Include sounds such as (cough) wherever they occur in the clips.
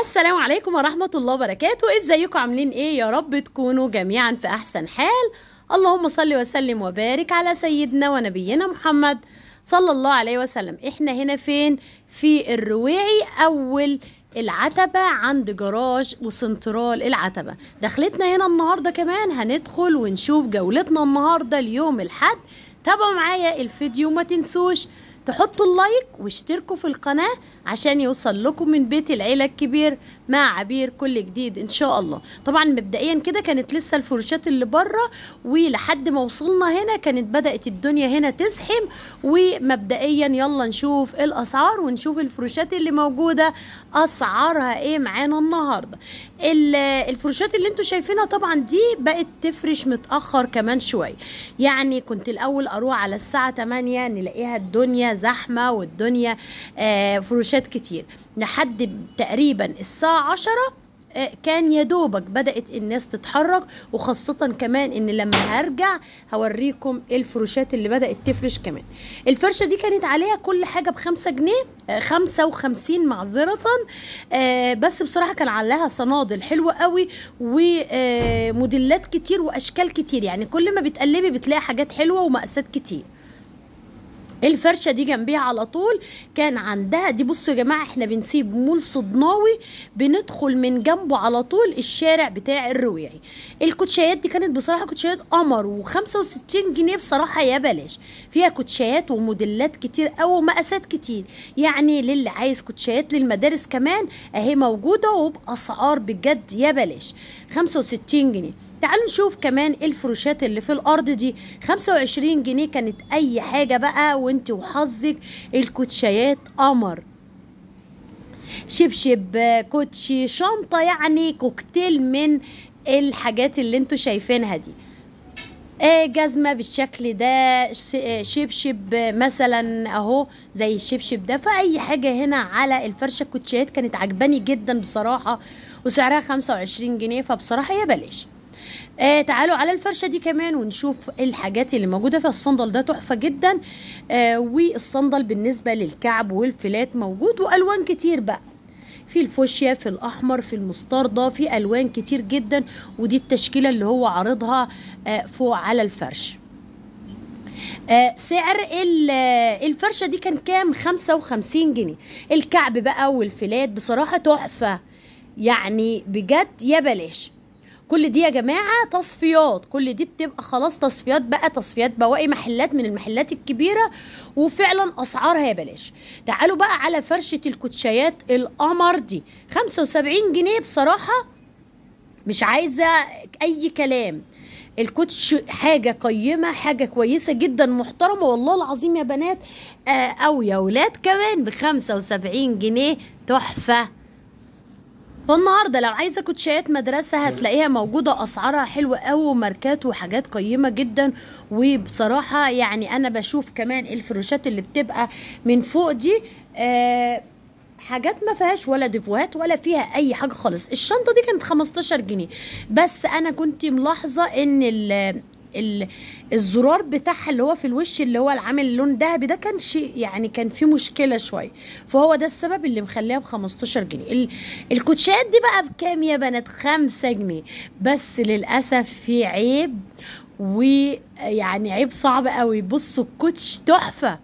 السلام عليكم ورحمة الله وبركاته. إزيكم؟ عاملين إيه؟ يا رب تكونوا جميعا في أحسن حال. اللهم صل وسلم وبارك على سيدنا ونبينا محمد صلى الله عليه وسلم. إحنا هنا فين؟ في الرواعي أول العتبة عند جراج وسنترال العتبة. دخلتنا هنا النهاردة كمان. هندخل ونشوف جولتنا النهاردة اليوم الحد تابعوا معايا الفيديو ما تنسوش تحطوا اللايك واشتركوا في القناة عشان يوصل لكم من بيت العيلة الكبير مع عبير كل جديد إن شاء الله. طبعا مبدئيا كده كانت لسه الفروشات اللي بره ولحد ما وصلنا هنا كانت بدأت الدنيا هنا تزحم ومبدئيا يلا نشوف الأسعار ونشوف الفروشات اللي موجودة. أسعارها إيه معانا النهاردة؟ الفروشات اللي أنتوا شايفينها طبعا دي بقت تفرش متأخر كمان شوية. يعني كنت الأول أروح على الساعة 8 نلاقيها الدنيا زحمة والدنيا آه فروشات كتير. لحد تقريبا الساعة عشرة كان يا دوبك بدأت الناس تتحرك وخاصة كمان إن لما هرجع هوريكم الفروشات اللي بدأت تفرش كمان. الفرشة دي كانت عليها كل حاجة بخمسة جنيه خمسة وخمسين معذرة. بس بصراحة كان عليها صنادل حلوة قوي وموديلات كتير وأشكال كتير. يعني كل ما بتقلبي بتلاقي حاجات حلوة ومقاسات كتير. الفرشة دي جنبيها على طول. كان عندها دي بصوا يا جماعة إحنا بنسيب مول صدناوي بندخل من جنبه على طول الشارع بتاع الرواعي الكوتشيات دي كانت بصراحة كوتشيات قمر و65 جنيه بصراحة يا بلاش. فيها كوتشيات وموديلات كتير أو مقاسات كتير. يعني للي عايز كوتشيات للمدارس كمان أهي موجودة وبأسعار بجد يا بلاش. 65 جنيه. تعالوا نشوف كمان الفروشات اللي في الأرض دي. 25 جنيه كانت أي حاجة بقى وأنت وحظك الكوتشيات قمر. شبشب كوتشي شنطة يعني كوكتيل من الحاجات اللي أنتوا شايفينها دي. جزمة بالشكل ده شبشب مثلا أهو زي الشبشب ده. فأي حاجة هنا على الفرشة الكوتشيات كانت عجباني جدا بصراحة وسعرها 25 جنيه فبصراحة يا بلاش. آه تعالوا على الفرشة دي كمان ونشوف الحاجات اللي موجودة في الصندل ده تحفة جدا. آه والصندل بالنسبة للكعب والفلات موجود وألوان كتير بقى. في الفوشيا في الأحمر في المستردة في ألوان كتير جدا. ودي التشكيلة اللي هو عارضها آه فوق على الفرش. آه سعر الفرشة دي كان كام؟ 55 جنيه. الكعب بقى والفلات بصراحة تحفة. يعني بجد يا بلاش. كل دي يا جماعة تصفيات. كل دي بتبقى خلاص تصفيات بقى تصفيات بواقي محلات من المحلات الكبيرة وفعلا أسعارها يا بلاش. تعالوا بقى على فرشة الكوتشيات القمر دي. 75 جنيه بصراحة. مش عايزة أي كلام. الكوتش حاجة قيمة حاجة كويسة جدا محترمة والله العظيم يا بنات. آه أو يا ولاد كمان بخمسة وسبعين جنيه تحفة. فالنهارده لو عايزة كوتشيات مدرسة هتلاقيها موجودة أسعارها حلوة قوي وماركات وحاجات قيمة جدا. وبصراحة يعني أنا بشوف كمان الفروشات اللي بتبقى من فوق دي آه حاجات ما فيهاش ولا ديفوهات ولا فيها أي حاجة خالص. الشنطة دي كانت 15 جنيه. بس أنا كنت ملاحظة إن الزرار بتاعها اللي هو في الوش اللي هو العامل لون ذهبي ده كان شيء يعني كان فيه مشكلة شوية. فهو ده السبب اللي مخليها ب 15 جنيه الكوتشات دي بقى بكام يا بنات؟ 5 جنيه. بس للأسف في عيب ويعني عيب صعب قوي. بصوا الكوتش تحفة.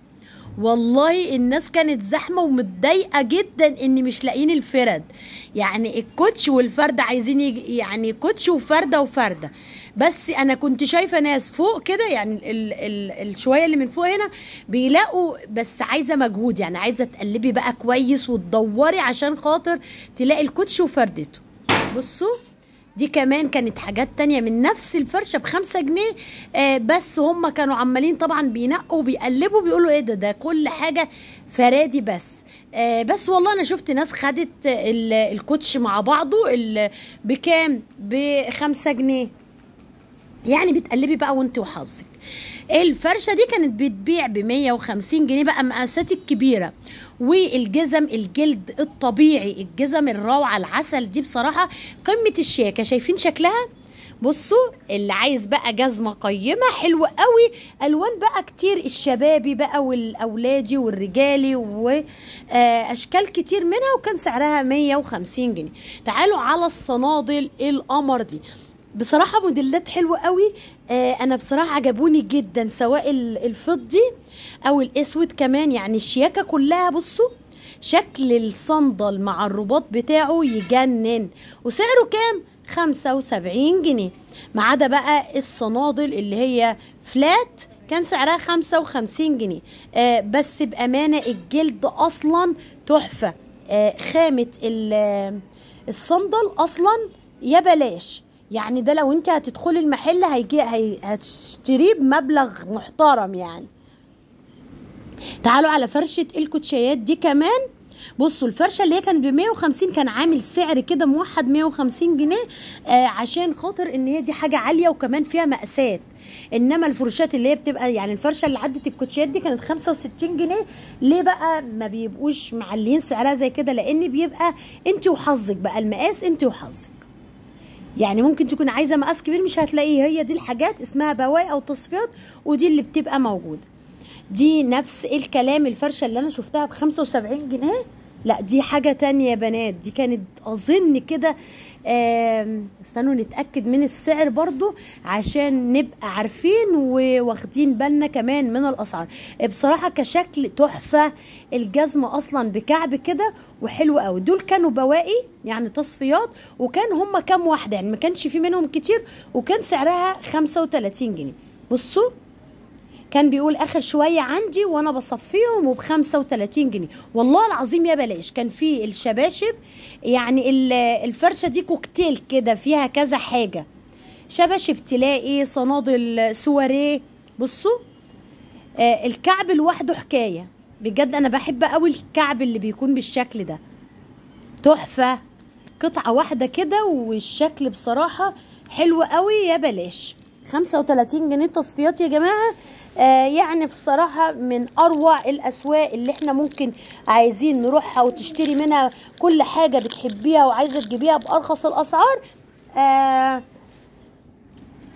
والله الناس كانت زحمة ومتضايقة جدا إن مش لاقيين الفرد. يعني الكوتش والفردة عايزين يعني كوتش وفردة وفردة. بس أنا كنت شايفة ناس فوق كده يعني ال ال الشويه اللي من فوق هنا بيلاقوا بس عايزة مجهود يعني عايزة تقلبي بقى كويس وتدوري عشان خاطر تلاقي الكوتش وفردته. بصوا دي كمان كانت حاجات تانية من نفس الفرشة بخمسة جنيه. آه بس هم كانوا عمالين طبعا بينقوا وبيقلبوا بيقولوا إيه ده؟ ده كل حاجة فرادي بس. آه بس والله أنا شفت ناس خدت الكوتش مع بعضه بكام؟ بخمسة جنيه. يعني بتقلبي بقى وانت وحظك. الفرشة دي كانت بتبيع ب 150 جنيه بقى مقاسات الكبيرة. والجزم الجلد الطبيعي الجزم الروعة العسل دي بصراحة قمة الشياكة. شايفين شكلها؟ بصوا اللي عايز بقى جزمة قيمة حلوة قوي. ألوان بقى كتير الشبابي بقى والأولادي والرجالي واشكال كتير منها وكان سعرها 150 جنيه. تعالوا على الصنادل القمر دي. بصراحة موديلات حلوة قوي. آه أنا بصراحة عجبوني جدا سواء الفضي أو الأسود كمان. يعني الشياكة كلها بصوا شكل الصندل مع الرباط بتاعه يجنن. وسعره كام؟ خمسة وسبعين جنيه. ما عدا بقى الصنادل اللي هي فلات كان سعرها خمسة وخمسين جنيه. آه بس بأمانة الجلد أصلا تحفة. آه خامة الصندل أصلا يا بلاش. يعني ده لو انت هتدخلي المحل هيجي هي هتشتريه بمبلغ محترم يعني. تعالوا على فرشة الكوتشيات دي كمان. بصوا الفرشة اللي هي كانت ب 150 كان عامل سعر كده موحد 150 جنيه آه عشان خاطر إن هي دي حاجة عالية وكمان فيها مقاسات. إنما الفروشات اللي هي بتبقى يعني الفرشة اللي عدت الكوتشيات دي كانت 65 جنيه. ليه بقى ما بيبقوش معلين سعرها زي كده؟ لأن بيبقى أنت وحظك بقى المقاس أنت وحظك. يعني ممكن تكون عايزة مقاس كبير مش هتلاقيه. هي دي الحاجات اسمها بواقي أو تصفيات ودي اللي بتبقى موجودة. دي نفس الكلام الفرشة اللي أنا شفتها ب 75 جنيه. لا دي حاجة تانية يا بنات. دي كانت أظن كده استنوا نتأكد من السعر برضو عشان نبقى عارفين وواخدين بالنا كمان من الأسعار. بصراحة كشكل تحفة الجزمة أصلا بكعب كده وحلو قوي. دول كانوا بواقي يعني تصفيات وكان هم كام واحدة؟ يعني ما كانش في منهم كتير وكان سعرها 35 جنيه. بصوا كان بيقول آخر شوية عندي وأنا بصفيهم وب 35 جنيه. والله العظيم يا بلاش كان في الشباشب يعني الفرشة دي كوكتيل كده فيها كذا حاجة. شباشب تلاقي صنادل سواريه. بصوا آه الكعب لوحده حكاية. بجد أنا بحب قوي الكعب اللي بيكون بالشكل ده. تحفة. قطعة واحدة كده والشكل بصراحة حلو قوي يا بلاش. 35 جنيه تصفيات يا جماعة. آه يعني بصراحة من أروع الأسواق اللي إحنا ممكن عايزين نروحها وتشتري منها كل حاجة بتحبيها وعايزة تجيبيها بأرخص الأسعار آه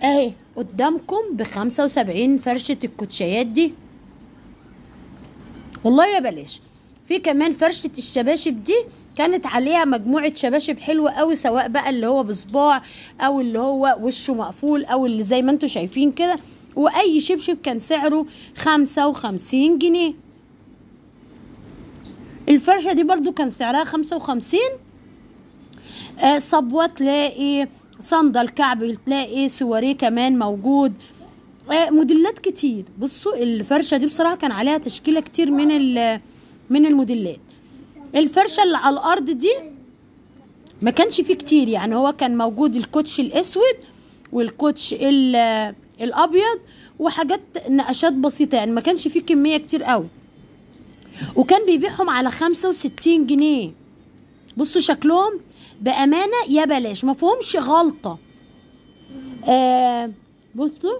أهي قدامكم بخمسة وسبعين فرشة الكوتشيات دي. والله يا بلاش. في كمان فرشة الشباشب دي كانت عليها مجموعة شباشب حلوة قوي سواء بقى اللي هو بصباع أو اللي هو وشه مقفول أو اللي زي ما أنتم شايفين كده. وأي شبشب كان سعره خمسة وخمسين جنيه. الفرشة دي برضو كان سعرها خمسة وخمسين. آه صبوة تلاقي صندل كعب تلاقي سواريه كمان موجود. آه موديلات كتير. بصوا الفرشة دي بصراحة كان عليها تشكيلة كتير من من الموديلات. الفرشة اللي على الأرض دي ما كانش فيه كتير يعني. هو كان موجود الكوتش الأسود والكوتش الأبيض وحاجات نقشات بسيطة يعني ما كانش فيه كمية كتير قوي. وكان بيبيعهم على خمسة وستين جنيه. بصوا شكلهم بأمانة يا بلاش ما فيهمش غلطة. آه بصوا.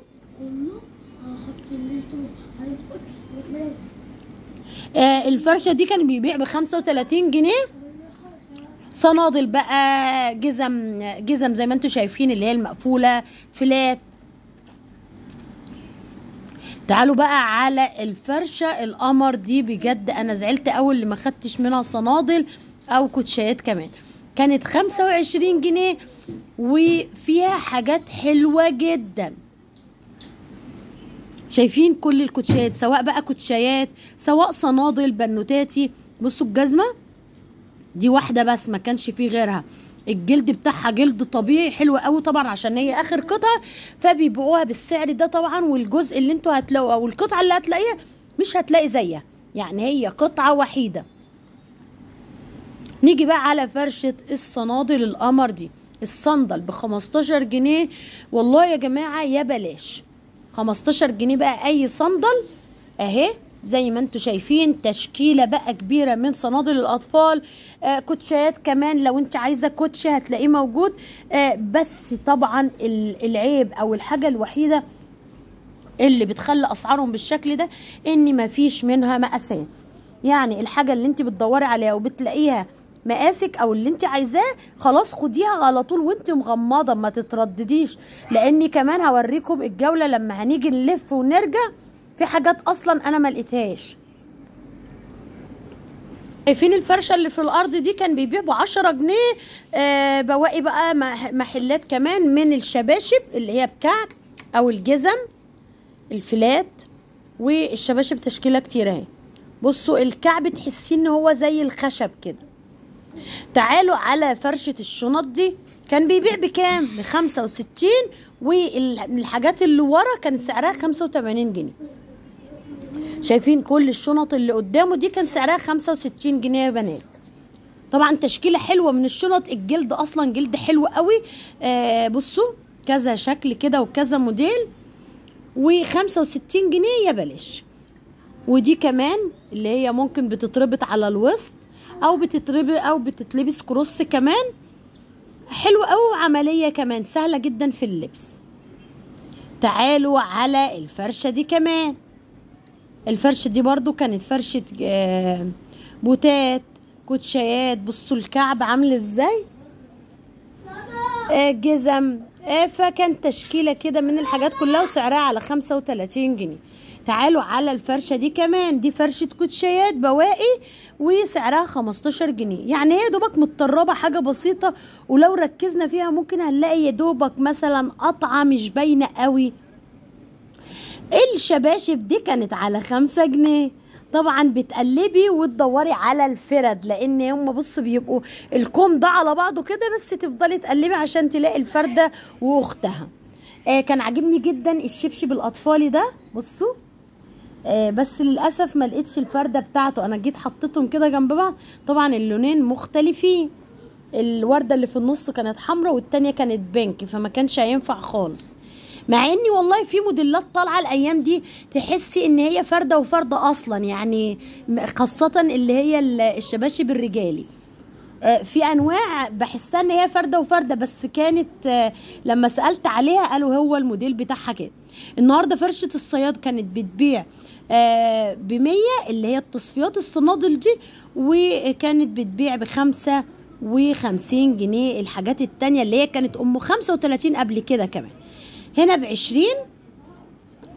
آه الفرشة دي كان بيبيع بخمسة وتلاتين جنيه. صنادل بقى جزم جزم زي ما أنتم شايفين اللي هي المقفولة فلات تعالوا بقى على الفرشة. القمر دي بجد أنا زعلت اول اللي ما خدتش منها صنادل أو كوتشيات كمان. كانت خمسة وعشرين جنيه وفيها حاجات حلوة جدا. شايفين كل الكوتشيات سواء بقى كوتشيات سواء صنادل بنوتاتي. بصوا الجزمة دي واحدة بس ما كانش فيه غيرها. الجلد بتاعها جلد طبيعي حلو قوي طبعا عشان هي آخر قطعة فبيبيعوها بالسعر ده طبعا والجزء اللي أنتوا هتلاقوه أو القطعة اللي هتلاقيها مش هتلاقي زيها يعني هي قطعة وحيدة. نيجي بقى على فرشة الصنادل القمر دي الصندل ب 15 جنيه والله يا جماعة يا بلاش. 15 جنيه بقى أي صندل؟ أهي. زي ما أنتم شايفين تشكيلة بقى كبيرة من صنادل الأطفال. آه كوتشات كمان لو انت عايزة كوتش هتلاقيه موجود. آه بس طبعا العيب أو الحاجة الوحيدة اللي بتخلي أسعارهم بالشكل ده إن مفيش منها مقاسات. يعني الحاجة اللي انت بتدوري عليها وبتلاقيها مقاسك أو اللي انت عايزاه خلاص خديها على طول وانت مغمضة ما تتردديش. لأني كمان هوريكم الجولة لما هنيجي نلف ونرجع. في حاجات أصلا أنا ما لقيتهاش. شايفين الفرشة اللي في الأرض دي؟ كان بيبيع ب 10 جنيه. آه بواقي بقى مح- محلات كمان من الشباشب اللي هي بكعب أو الجزم الفلات والشباشب تشكيلة كتير أهي. بصوا الكعب تحسيه إن هو زي الخشب كده. تعالوا على فرشة الشنط دي. كان بيبيع بكام؟ ب 65 والحاجات اللي ورا كان سعرها 85 جنيه. شايفين كل الشنط اللي قدامه دي كان سعرها 65 جنيه يا بنات. طبعا تشكيلة حلوة من الشنط الجلد أصلا جلد حلو قوي. آه بصوا كذا شكل كده وكذا موديل. و65 جنيه يا بلاش. ودي كمان اللي هي ممكن بتتربط على الوسط أو بتتربط أو بتتلبس كروس كمان. حلوة قوي وعملية كمان سهلة جدا في اللبس. تعالوا على الفرشة دي كمان. الفرشة دي برضو كانت فرشة آه، بوتات كوتشيات. بصوا الكعب عامل إزاي؟ آه، جزم. آه، فكان تشكيلة كده من الحاجات كلها وسعرها على خمسة وتلاتين جنيه. تعالوا على الفرشة دي كمان. دي فرشة كوتشيات بواقي وسعرها 15 جنيه. يعني هي دوبك متطربة حاجة بسيطة ولو ركزنا فيها ممكن هنلاقي يا دوبك مثلا قطعة مش باينة قوي. الشباشب دي كانت على خمسة جنيه. طبعا بتقلبي وتدوري على الفرد لأن هم بص بيبقوا الكوم ده على بعضه كده بس تفضلي تقلبي عشان تلاقي الفردة وأختها. آه كان عاجبني جدا الشبشب الأطفالي ده. بصوا. آه بس للأسف ما لقيتش الفردة بتاعته. أنا جيت حطيتهم كده جنب بعض. طبعا اللونين مختلفين. الوردة اللي في النص كانت حمراء والتانية كانت بينك فما كانش هينفع خالص. مع إني والله في موديلات طالعة الأيام دي تحسي إن هي فردة وفردة أصلا يعني خاصة اللي هي ال- الشباشب الرجالي. آه، في أنواع بحسها إن هي فردة وفردة بس كانت آه، لما سألت عليها قالوا هو الموديل بتاعها كده. النهارده فرشة الصياد كانت بتبيع ب 100 اللي هي التصفيات الصنادل دي وكانت بتبيع بخمسة وخمسين جنيه. الحاجات التانية اللي هي كانت أم خمسة وتلاتين قبل كده كمان. هنا بعشرين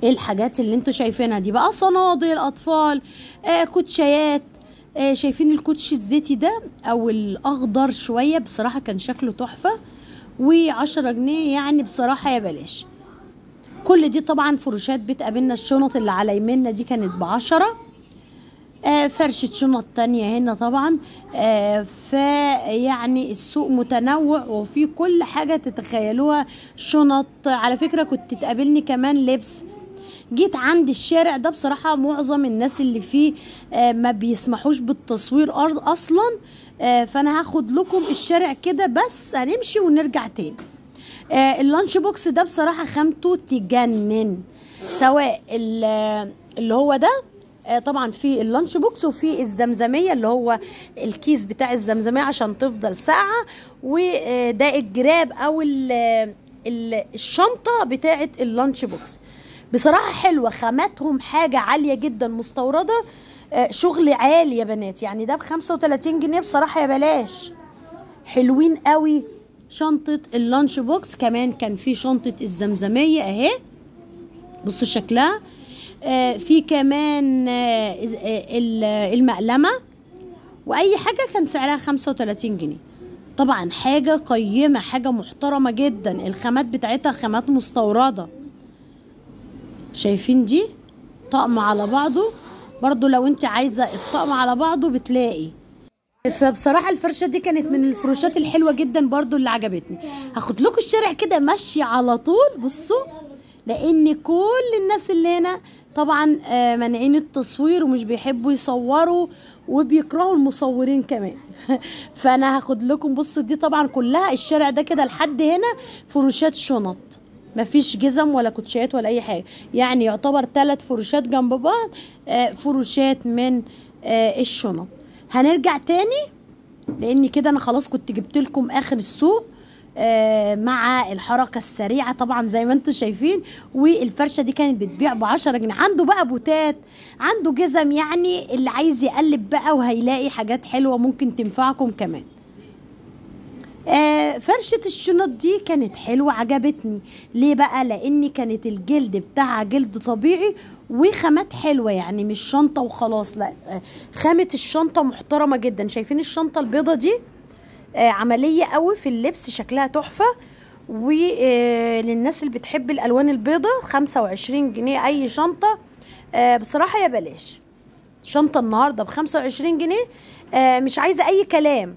إيه الحاجات اللي أنتوا شايفينها دي بقى؟ صنادل اطفال آه كوتشيات. آه شايفين الكوتش الزيتي ده أو الأخضر شوية بصراحة كان شكله تحفة. وعشرة جنيه يعني بصراحة يا بلاش. كل دي طبعا فروشات بتقابلنا الشنط اللي على يمنا دي كانت بعشرة. فرشة شنط تانية هنا طبعا. آه فيعني السوق متنوع وفي كل حاجة تتخيلوها. شنط على فكرة كنت تقابلني كمان لبس. جيت عند الشارع ده بصراحة معظم الناس اللي فيه آه ما بيسمحوش بالتصوير أرض أصلا. آه فأنا هاخد لكم الشارع كده بس هنمشي ونرجع تاني. آه ال lunch box ده بصراحة خامته تجنن. سواء ال- اللي هو ده آه طبعا في ال lunch box وفي الزمزمية اللي هو الكيس بتاع الزمزمية عشان تفضل ساقعة وده الجراب أو ال ال الشنطة بتاعة ال lunch box. بصراحة حلوة خاماتهم حاجة عالية جدا مستوردة آه شغل عالي يا بنات. يعني ده بخمسة وتلاتين جنيه بصراحة يا بلاش. حلوين قوي شنطة ال lunch box. كمان كان في شنطة الزمزمية أهي. بصوا شكلها. آه في كمان آه آه ال- المقلمة. وأي حاجة كان سعرها 35 جنيه. طبعا حاجة قيمة حاجة محترمة جدا. الخامات بتاعتها خامات مستوردة. شايفين دي؟ طقم على بعضه. برضو لو انت عايزة الطقم على بعضه بتلاقي. فبصراحة الفرشة دي كانت من الفروشات الحلوة جدا برضو اللي عجبتني. هاخد لكم الشارع كده ماشي على طول. بصوا لأن كل الناس اللي هنا طبعا آه، مانعين التصوير ومش بيحبوا يصوروا وبيكرهوا المصورين كمان. (laughs) فأنا هاخد لكم بصوا دي طبعا كلها الشارع ده كده لحد هنا فروشات شنط. مفيش جزم ولا كوتشيات ولا أي حاجة. يعني يعتبر ثلاث فروشات جنب بعض آه، فروشات من آه، الشنط. هنرجع تاني لأن كده أنا خلاص كنت جبت لكم آخر السوق. مع الحركة السريعة طبعا زي ما أنتم شايفين. والفرشة دي كانت بتبيع بعشرة جنيه. عنده بقى بوتات عنده جزم يعني اللي عايز يقلب بقى وهيلاقي حاجات حلوة ممكن تنفعكم كمان. آه فرشة الشنط دي كانت حلوة عجبتني. ليه بقى؟ لأن كانت الجلد بتاعها جلد طبيعي وخامات حلوة يعني مش شنطة وخلاص لا. آه خامة الشنطة محترمة جدا. شايفين الشنطة البيضة دي؟ آه عملية قوي في اللبس شكلها تحفة. وللناس اللي بتحب الألوان خمسة وعشرين جنيه أي شنطة. آه بصراحة يا بلاش. شنطة النهاردة بخمسة وعشرين جنيه. آه مش عايزة أي كلام.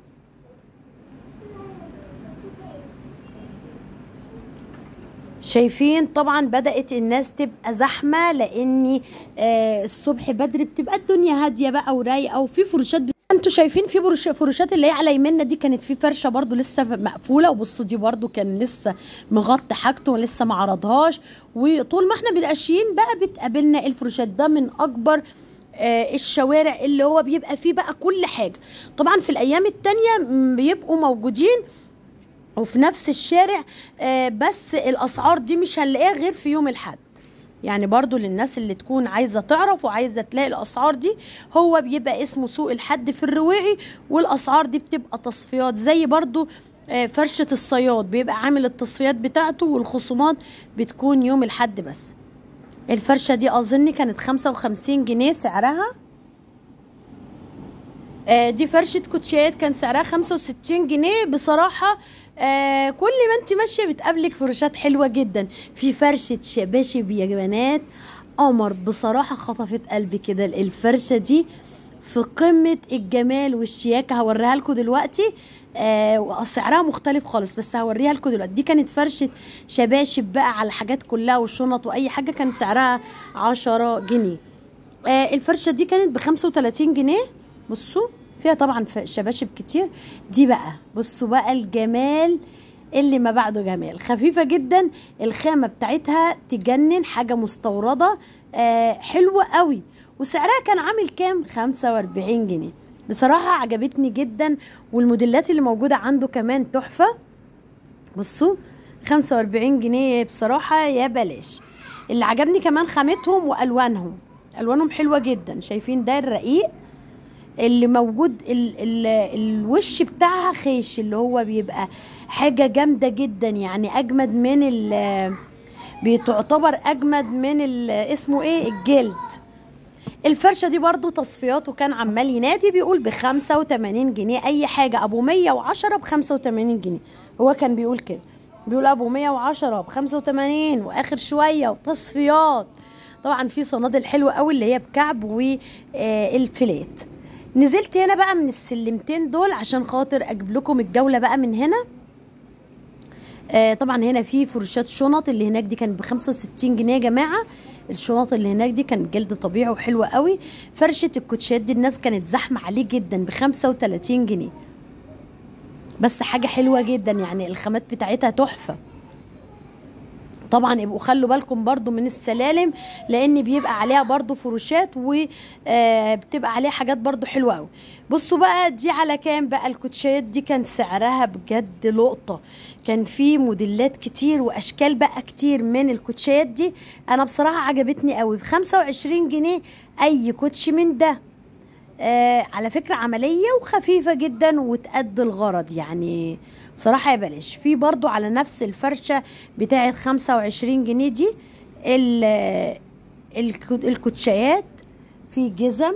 شايفين؟ طبعا بدأت الناس تبقى زحمة لأني آه الصبح بدري بتبقى الدنيا هادية بقى ورايقة وفي فرشات. أنتوا شايفين في برش- فروشات اللي هي على يمنا دي كانت في فرشة برضو لسه مقفولة وبصوا دي برضو كان لسه مغطي حاجته ولسه ما عرضهاش. وطول ما إحنا بالاشيين بقى بتقابلنا الفروشات ده من أكبر آه، الشوارع اللي هو بيبقى فيه بقى كل حاجة. طبعا في الأيام التانية بيبقوا موجودين وفي نفس الشارع آه، بس الأسعار دي مش هنلاقيها غير في يوم الحد يعني برضو للناس اللي تكون عايزة تعرف وعايزة تلاقي الأسعار دي هو بيبقى اسمه سوق الحد في الرواعي والأسعار دي بتبقى تصفيات زي برضو آه، فرشة الصياد بيبقى عامل التصفيات بتاعته والخصومات بتكون يوم الحد بس. الفرشة دي أظن كانت خمسة وخمسين جنيه سعرها. آه، دي فرشة كوتشيات كان سعرها 65 جنيه. بصراحة آه كل ما انت ماشية بتقابلك فرشات حلوة جدا. في فرشة شباشب يا بنات قمر بصراحة خطفت قلبي كده الفرشة دي. في قمة الجمال والشياكة هوريها لكم دلوقتي. آه وسعرها مختلف خالص بس هوريها لكم دلوقتي. دي كانت فرشة شباشب بقى على الحاجات كلها والشنط وأي حاجة كان سعرها عشرة جنيه. آه الفرشة دي كانت ب 35 جنيه. بصوا. فيها طبعا ف- شباشب كتير. دي بقى بصوا بقى الجمال اللي ما بعده جمال. خفيفة جدا الخامة بتاعتها تجنن حاجة مستوردة آه حلوة قوي. وسعرها كان عامل كام؟ 45 جنيه. بصراحة عجبتني جدا والموديلات اللي موجودة عنده كمان تحفة. بصوا 45 جنيه بصراحة يا بلاش. اللي عجبني كمان خامتهم وألوانهم. ألوانهم حلوة جدا. شايفين ده الرقيق؟ اللي موجود ال ال الوش بتاعها خيش اللي هو بيبقى حاجة جامدة جدا. يعني أجمد من ال بتعتبر أجمد من ال اسمه إيه؟ الجلد. الفرشة دي برضو تصفيات وكان عمال ينادي بيقول بخمسة وتمانين جنيه أي حاجة. أبو مية وعشرة بخمسة وتمانين جنيه. هو كان بيقول كده. بيقول أبو مية وعشرة بخمسة وتمانين وآخر شوية وتصفيات. طبعا في صنادل حلوة قوي اللي هي بكعب والفلات. نزلت هنا بقى من السلمتين دول عشان خاطر أجيب لكم الجولة بقى من هنا. آه طبعا هنا في فرشات شنط اللي هناك دي كانت ب 65 جنيه يا جماعة. الشنط اللي هناك دي كانت جلد طبيعي وحلوة قوي. فرشة الكوتشات دي الناس كانت زحمة عليه جدا ب 35 جنيه. بس حاجة حلوة جدا يعني الخامات بتاعتها تحفة. طبعا يبقوا خلوا بالكم برضو من السلالم لأن بيبقى عليها برضو فروشات وبتبقى عليها حاجات برضو حلوة قوي بصوا بقى دي على كام بقى الكوتشيات دي؟ كان سعرها بجد لقطة. كان في موديلات كتير وأشكال بقى كتير من الكوتشيات دي. أنا بصراحة عجبتني قوي ب 25 جنيه أي كوتشي من ده. آه على فكرة عملية وخفيفة جدا وتأدي الغرض. يعني بصراحة يا بلاش في برضو على نفس بتاعت خمسة وعشرين جنيه دي ال- الكو- الكوتشيات في جزم.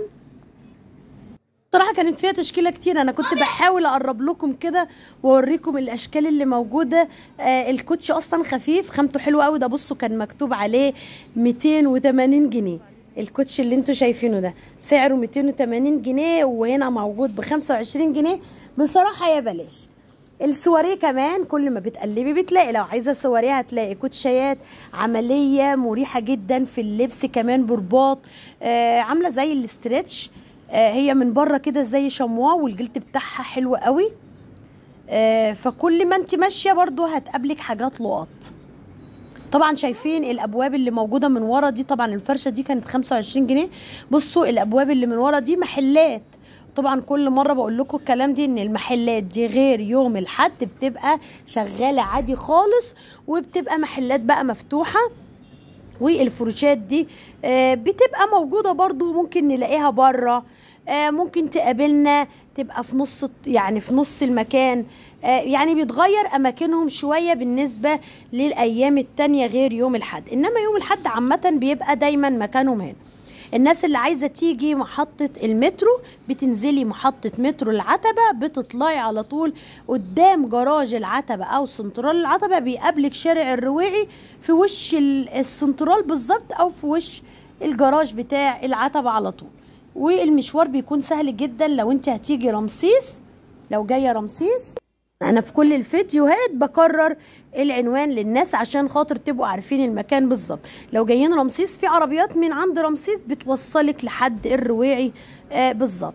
صراحة كانت فيها تشكيلة كتير. أنا كنت بحاول أقرب لكم كده وأوريكم الأشكال اللي موجودة. آه الكوتش أصلا خفيف خامته حلوة أوي. ده بصوا كان مكتوب عليه 280 جنيه. الكوتش اللي أنتوا شايفينه ده. سعره 280 جنيه وهنا موجود ب 25 جنيه. بصراحة يا بلاش السواريه كمان كل ما بتقلبي بتلاقي لو عايزة سواريه هتلاقي كوتشيات عملية مريحة جدا في اللبس كمان برباط. آه عاملة زي الاسترتش آه هي من بره كده زي شموا والجلد بتاعها حلو قوي. آه فكل ما انت ماشية برضو هتقابلك حاجات لقط. طبعا شايفين الأبواب اللي موجودة من ورا دي طبعا الفرشة دي كانت 25 جنيه. بصوا الأبواب اللي من ورا دي محلات. طبعا كل مرة بقول لكم الكلام دي إن المحلات دي غير يوم الحد بتبقى شغالة عادي خالص وبتبقى محلات بقى مفتوحة والفروشات دي آه، بتبقى موجودة برضو ممكن نلاقيها بره آه، ممكن تقابلنا تبقى في نص يعني في نص المكان آه، يعني بيتغير أماكنهم شوية بالنسبة للأيام التانية غير يوم الحد إنما يوم الحد عامة بيبقى دايما مكانهم هنا. الناس اللي عايزة تيجي محطة المترو بتنزلي محطة مترو العتبة بتطلعي على طول قدام جراج العتبة أو سنترال العتبة بيقابلك شارع الرويعي في وش ال- السنترال بالظبط أو في وش الجراج بتاع العتبة على طول. والمشوار بيكون سهل جدا لو أنت هتيجي رمسيس لو جاية رمسيس. أنا في كل الفيديوهات بكرر العنوان للناس عشان خاطر تبقوا عارفين المكان بالظبط. لو جايين رمسيس في عربيات من عند رمسيس بتوصلك لحد الرويعي آه بالظبط.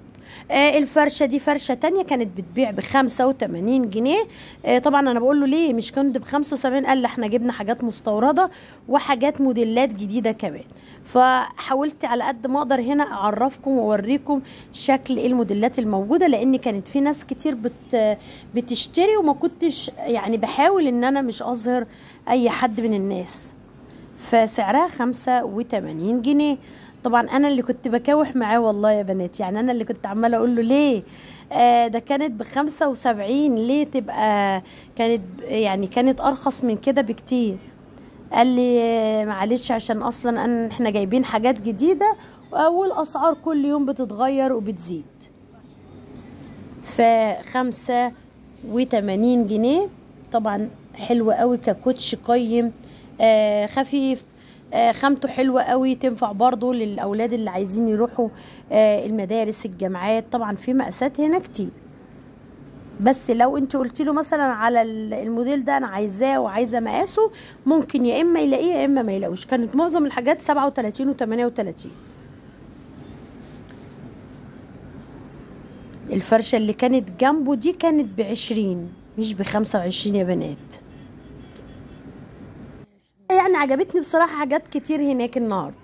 آه الفرشة دي فرشة تانية كانت بتبيع بخمسة وتمانين جنيه. آه طبعا أنا بقول له ليه مش كنت بخمسة وسبعين؟ قال لي إحنا جبنا حاجات مستوردة وحاجات موديلات جديدة كمان. فحاولت على قد ما أقدر هنا أعرفكم وأوريكم شكل إيه الموديلات الموجودة لأن كانت في ناس كتير بت بتشتري وما كنتش يعني بحاول إن أنا مش أظهر أي حد من الناس. فسعرها خمسة وتمانين جنيه. طبعا أنا اللي كنت بكاوح معاه والله يا بنات. يعني أنا اللي كنت عمالة أقول له ليه؟ آه ده كانت بخمسة وسبعين. ليه تبقى كانت يعني كانت أرخص من كده بكتير؟ قال لي آه، معلش عشان أصلا أن إحنا جايبين حاجات جديدة والأسعار كل يوم بتتغير وبتزيد. فخمسة وتمانين جنيه. طبعا حلو قوي ككوتش قيم. آه خفيف. خامته حلوة قوي تنفع برضو للأولاد اللي عايزين يروحوا آه المدارس الجامعات. طبعا في مقاسات هنا كتير. بس لو انت قلت له مثلا على ال- الموديل ده أنا عايزاه وعايزة مقاسه ممكن يا إما يلاقيه يا إما ما يلاقوش. كانت معظم الحاجات 37 و 38 الفرشة اللي كانت جنبه دي كانت بعشرين مش بخمسة وعشرين يا بنات. يعني عجبتني بصراحة حاجات كتير هناك النهاردة.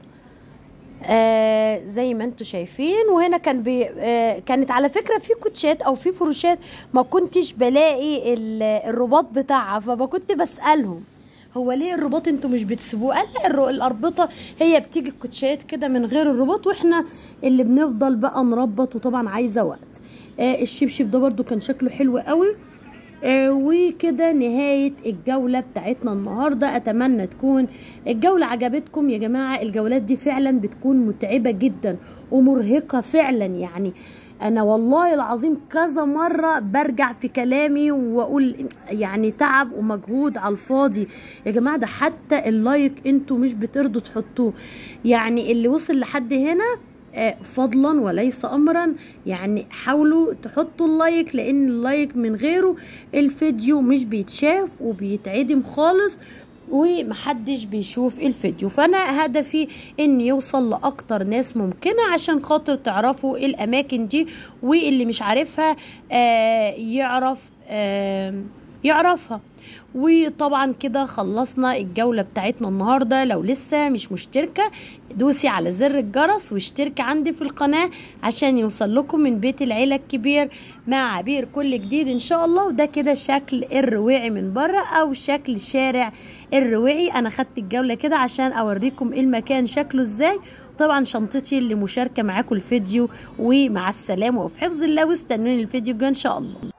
آه زي ما أنتم شايفين وهنا كان بي آه كانت على فكرة في كوتشات أو في فروشات ما كنتش بلاقي ال- الرباط بتاعها فكنت بسألهم هو ليه الرباط أنتوا مش بتسيبوه؟ قال لا الأربطة هي بتيجي الكوتشات كده من غير الرباط وإحنا اللي بنفضل بقى نربط وطبعا عايزة وقت. آه الشبشب ده برضو كان شكله حلو قوي. وكده نهاية الجولة بتاعتنا النهاردة. أتمنى تكون الجولة عجبتكم يا جماعة. الجولات دي فعلا بتكون متعبة جدا ومرهقة فعلا يعني. أنا والله العظيم كذا مرة برجع في كلامي وأقول يعني تعب ومجهود على الفاضي. يا جماعة ده حتى ال like أنتوا مش بترضوا تحطوه. يعني اللي وصل لحد هنا آه، فضلا وليس امرا. يعني حاولوا تحطوا ال like لأن ال like من غيره الفيديو مش بيتشاف وبيتعدم خالص ومحدش بيشوف الفيديو. فأنا هدفي إن يوصل لأكتر ناس ممكنة عشان خاطر تعرفوا الأماكن دي واللي مش عارفها آه يعرف آه يعرفها. وطبعا كده خلصنا الجولة بتاعتنا النهاردة. لو لسه مش مشتركة دوسي على زر الجرس واشتركي عندي في القناة عشان يوصل لكم من بيت العيلة الكبير مع عبير كل جديد إن شاء الله. وده كده شكل الرواعي من بره أو شكل شارع الرواعي أنا خدت الجولة كده عشان أوريكم المكان شكله إزاي. طبعا شنطتي اللي مشاركة معاكم الفيديو ومع السلامة وفي حفظ الله واستنوني الفيديو الجاي إن شاء الله.